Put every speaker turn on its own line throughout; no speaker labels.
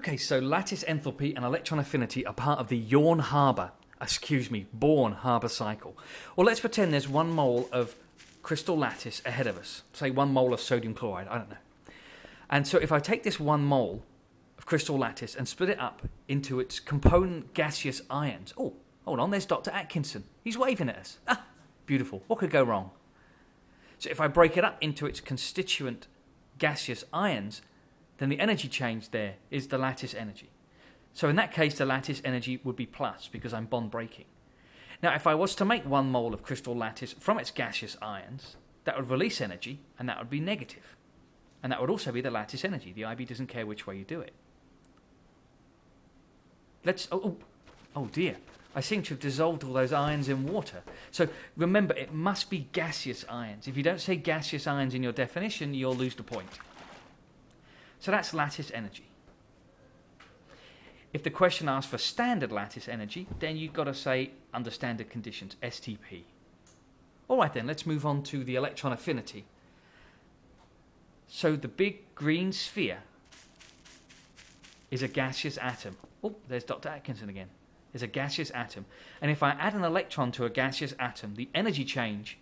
Okay, so lattice enthalpy and electron affinity are part of the Yorn-Haber, excuse me, Born-Haber cycle. Well, let's pretend there's one mole of crystal lattice ahead of us, say one mole of sodium chloride, I don't know. And so if I take this one mole of crystal lattice and split it up into its component gaseous ions, oh, hold on, there's Dr. Atkinson. He's waving at us. Ah, beautiful. What could go wrong? So if I break it up into its constituent gaseous ions, then the energy change there is the lattice energy. So in that case, the lattice energy would be plus because I'm bond breaking. Now, if I was to make one mole of crystal lattice from its gaseous ions, that would release energy, and that would be negative. And that would also be the lattice energy. The IB doesn't care which way you do it. Let's. Oh, oh, oh dear. I seem to have dissolved all those ions in water. So remember, it must be gaseous ions. If you don't say gaseous ions in your definition, you'll lose the point. So that's lattice energy. If the question asks for standard lattice energy, then you've got to say under standard conditions, STP. All right, then, let's move on to the electron affinity. So the big green sphere is a gaseous atom. Oh, there's Dr. Atkinson again. Is a gaseous atom. And if I add an electron to a gaseous atom, the energy change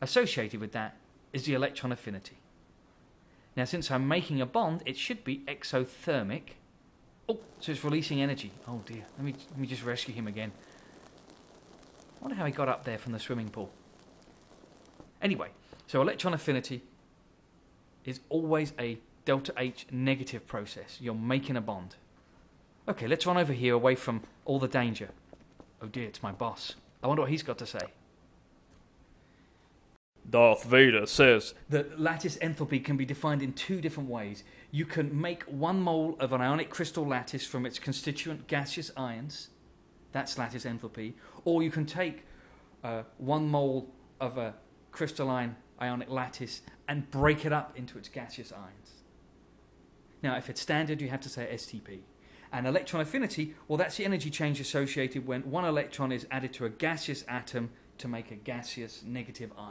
associated with that is the electron affinity. Now, since I'm making a bond, it should be exothermic. Oh, so it's releasing energy. Oh dear. Let me, let me just rescue him again. I wonder how he got up there from the swimming pool. Anyway, so electron affinity is always a delta H negative process. You're making a bond. Okay, let's run over here away from all the danger. Oh dear, it's my boss. I wonder what he's got to say.
Darth Vader says
that lattice enthalpy can be defined in two different ways. You can make one mole of an ionic crystal lattice from its constituent gaseous ions, that's lattice enthalpy, or you can take uh, one mole of a crystalline ionic lattice and break it up into its gaseous ions. Now, if it's standard, you have to say STP. And electron affinity, well, that's the energy change associated when one electron is added to a gaseous atom to make a gaseous negative ion.